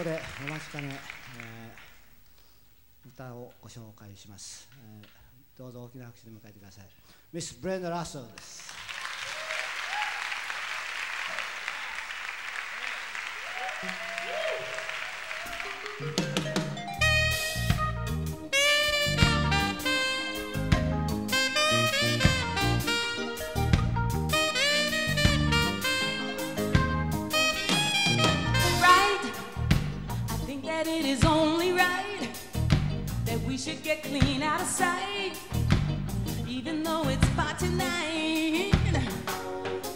ここでお待ちかね、えー、歌をご紹介します、えー、どうぞ大きな拍手で迎えてください。ミス・ブレンダ・ラッソーです。get clean out of sight, even though it's far tonight.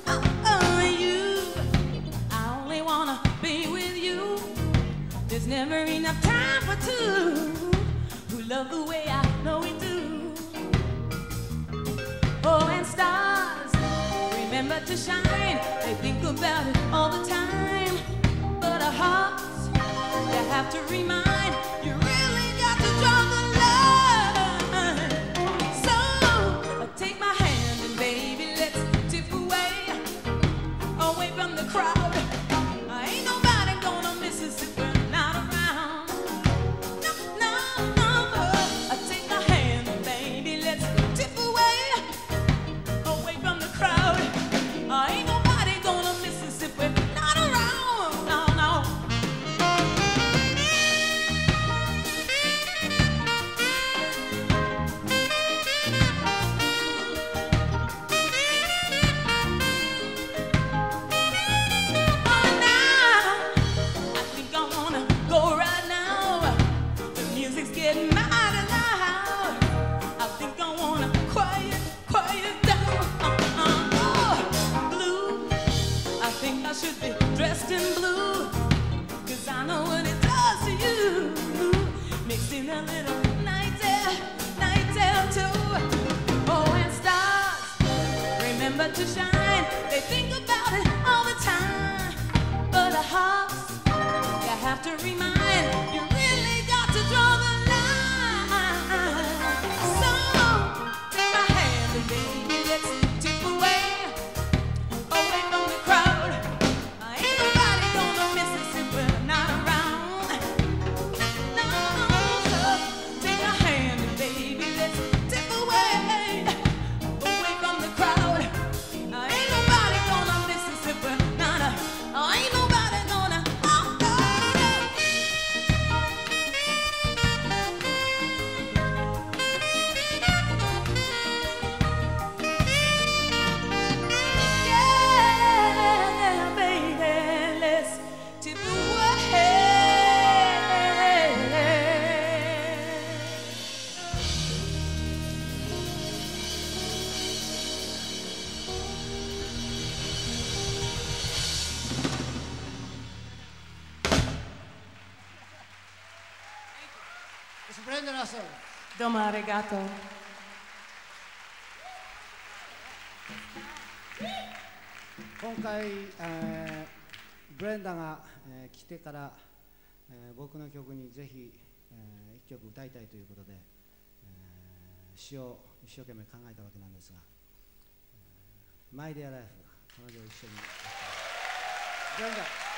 Oh, uh-uh, oh, you, I only wanna be with you. There's never enough time for two who love the way I know we do. Oh, and stars, remember to shine. They think about it all the time, but our hearts, they have to remind. Domo arigato. 今回、えー、ブレンダが、えー、来てから、えー、僕の曲にぜひ、えー、一曲歌いたいということで、えー、詩を一生懸命考えたわけなんですが「マイ・デア・ライフ」彼女を一緒にブレンダ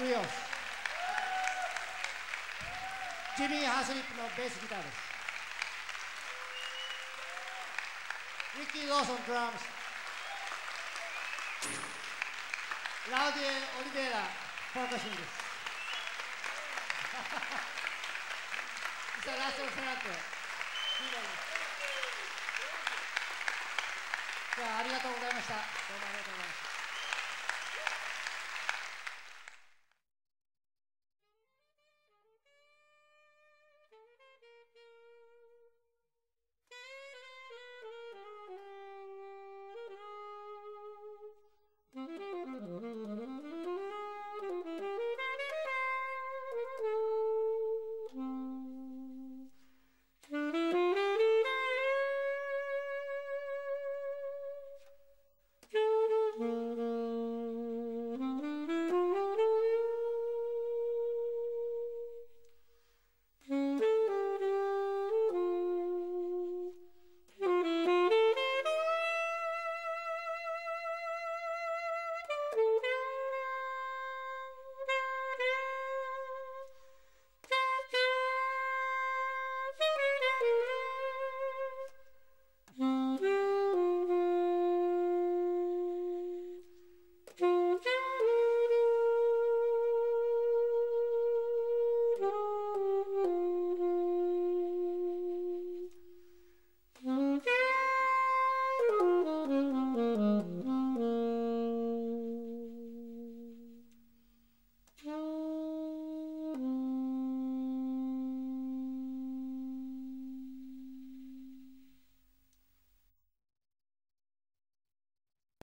Rios ジミー・ハスリップのベースギターです。リッキー・ローソンドラムスラウディエ・オリベイラパーカッションですミスター・ラッセル・セランテキーボーですじゃあありがとうございました。